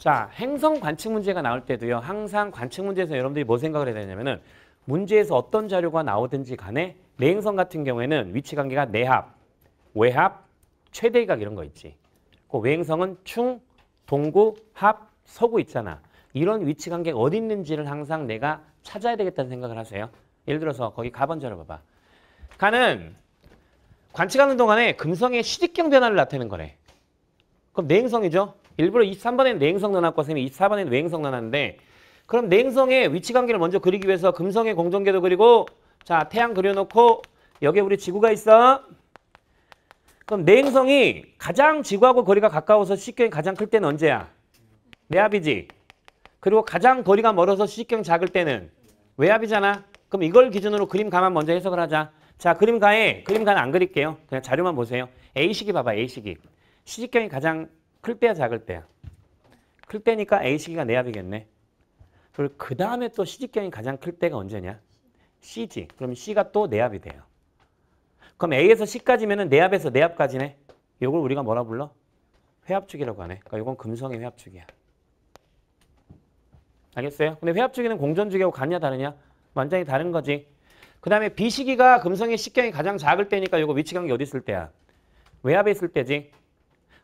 자, 행성 관측 문제가 나올 때도요. 항상 관측 문제에서 여러분들이 뭐 생각을 해야 되냐면은 문제에서 어떤 자료가 나오든지 간에 내행성 같은 경우에는 위치 관계가 내합, 외합, 최대각 이런 거 있지. 그 외행성은 충, 동구, 합, 서구 있잖아. 이런 위치 관계가 어디 있는지를 항상 내가 찾아야 되겠다는 생각을 하세요. 예를 들어서 거기 가번자를 봐봐. 가는 관측하는 동안에 금성의 시직경 변화를 나타내는 거래. 그럼 내행성이죠. 일부러 23번에는 내행성 넣어놨고 선생님이 24번에는 외행성 넣어놨는데 그럼 내행성의 위치 관계를 먼저 그리기 위해서 금성의 공전궤도 그리고 자 태양 그려놓고 여기에 우리 지구가 있어. 그럼 내행성이 가장 지구하고 거리가 가까워서 시직경이 가장 클 때는 언제야? 내합이지. 그리고 가장 거리가 멀어서 시직경이 작을 때는 외합이잖아. 그럼 이걸 기준으로 그림 가만 먼저 해석을 하자. 자 그림 가에 그림 가는 안 그릴게요. 그냥 자료만 보세요. A식이 봐봐 A식이. 시직경이 가장 클 때야 작을 때야? 클 때니까 A 시기가 내 합이겠네. 그리고 그 다음에 또 시직경이 가장 클 때가 언제냐? C지. 그럼 C가 또 내 합이 돼요. 그럼 A에서 C까지면 은 내 합에서 내 합까지네. 이걸 우리가 뭐라 불러? 회합축이라고 하네. 그러니까 이건 금성의 회합축이야. 알겠어요? 근데 회합축이는 공전축이하고 같냐 다르냐? 완전히 다른 거지. 그 다음에 B 시기가 금성의 식경이 가장 작을 때니까 이거 위치 관계 어디 있을 때야? 외합에 있을 때지.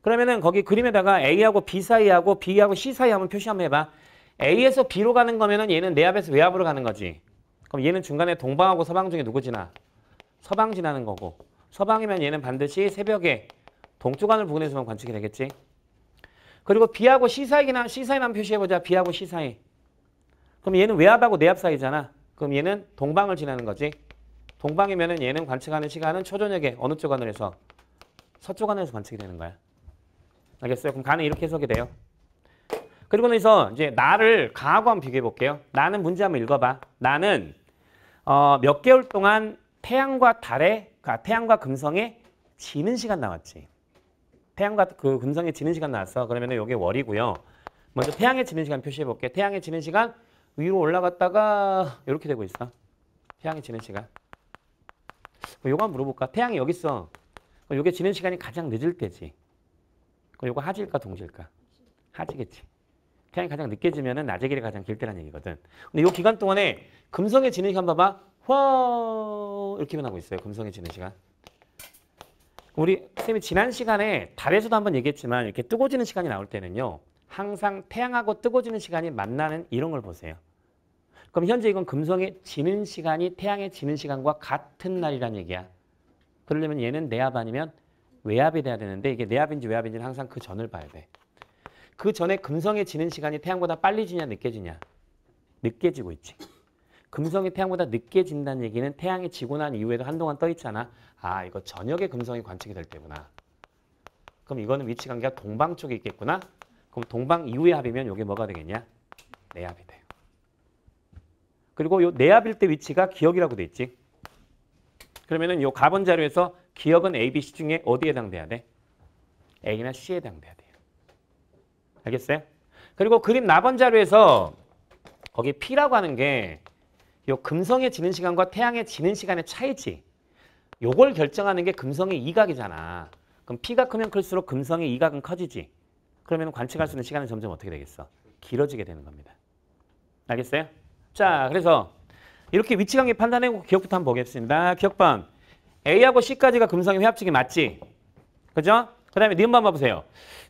그러면은 거기 그림에다가 A하고 B 사이하고 B하고 C 사이 한번 표시 한번 해봐. A에서 B로 가는 거면은 얘는 내합에서 외합으로 가는 거지. 그럼 얘는 중간에 동방하고 서방 중에 누구 지나? 서방 지나는 거고. 서방이면 얘는 반드시 새벽에 동쪽 하늘 부근에서만 관측이 되겠지. 그리고 B하고 C 사이나 C 사이만 표시해보자. B하고 C 사이. 그럼 얘는 외합하고 내합 사이잖아. 그럼 얘는 동방을 지나는 거지. 동방이면은 얘는 관측하는 시간은 초저녁에 어느 쪽 하늘에서? 서쪽 하늘에서 관측이 되는 거야. 알겠어요? 그럼 가는 이렇게 해석이 돼요. 그리고 나서 이제 나를 가하고 한번 비교해 볼게요. 나는 문제 한번 읽어봐. 나는 어, 몇 개월 동안 태양과 달의 그러니까 태양과 금성의 지는 시간 나왔지. 태양과 그 금성의 지는 시간 나왔어. 그러면 은 이게 월이고요. 먼저 태양의 지는 시간 표시해 볼게. 태양의 지는 시간 위로 올라갔다가 이렇게 되고 있어. 태양의 지는 시간. 요거 한번 물어볼까? 태양이 여기 있어. 요게 지는 시간이 가장 늦을 때지. 이거 하지일까 동지일까? 하지겠지. 태양이 가장 늦게 지면은 낮의 길이 가장 길 때라는 얘기거든. 근데 이 기간 동안에 금성의 지는 시간 봐봐. 화 이렇게 변하고 있어요. 금성의 지는 시간. 우리 쌤이 지난 시간에 달에서도 한번 얘기했지만 이렇게 뜨거워지는 시간이 나올 때는요. 항상 태양하고 뜨거워지는 시간이 만나는 이런 걸 보세요. 그럼 현재 이건 금성의 지는 시간이 태양의 지는 시간과 같은 날이란 얘기야. 그러려면 얘는 내합 아니면 외합이 돼야 되는데 이게 내합인지 외합인지는 항상 그 전을 봐야 돼. 그 전에 금성의 지는 시간이 태양보다 빨리 지냐 늦게 지냐? 늦게 지고 있지. 금성이 태양보다 늦게 진다는 얘기는 태양이 지고 난 이후에도 한동안 떠 있잖아. 아 이거 저녁에 금성이 관측이 될 때구나. 그럼 이거는 위치 관계가 동방 쪽에 있겠구나. 그럼 동방 이후의 합이면 이게 뭐가 되겠냐? 내합이 돼요. 그리고 요 내합일 때 위치가 기억이라고 돼 있지. 그러면은 요 가번 자료에서 기억은 A, B, C 중에 어디에 해당돼야 돼? A나 C에 해당돼야 돼요. 알겠어요? 그리고 그림 나번 자료에서 거기 P라고 하는 게 요 금성의 지는 시간과 태양의 지는 시간의 차이지. 요걸 결정하는 게 금성의 이각이잖아. 그럼 P가 크면 클수록 금성의 이각은 커지지. 그러면 관측할 수 있는 시간은 점점 어떻게 되겠어? 길어지게 되는 겁니다. 알겠어요? 자, 그래서 이렇게 위치 관계 판단하고 기억부터 한번 보겠습니다. 기억번. A하고 C까지가 금성의 회합축이 맞지? 그죠? 그 다음에 니은번 봐보세요.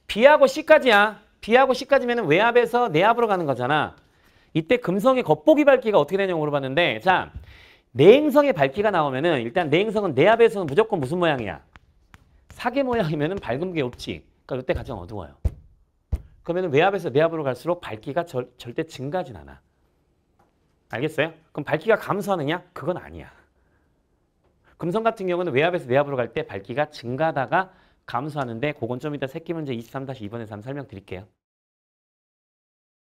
B하고 C까지야. B하고 C까지면 외합에서 내합으로 가는 거잖아. 이때 금성의 겉보기 밝기가 어떻게 되냐고 물어봤는데 자, 내행성의 밝기가 나오면은 일단 내행성은 내합에서는 무조건 무슨 모양이야? 사계 모양이면은 밝은 게 없지. 그러니까 이때 가장 어두워요. 그러면 외합에서 내합으로 갈수록 밝기가 절, 절대 증가하진 않아. 알겠어요? 그럼 밝기가 감소하느냐? 그건 아니야. 금성 같은 경우는 외합에서 내합으로 갈 때 밝기가 증가하다가 감소하는데 그건 좀 이따 새끼 문제 23-2번에서 한번 설명드릴게요.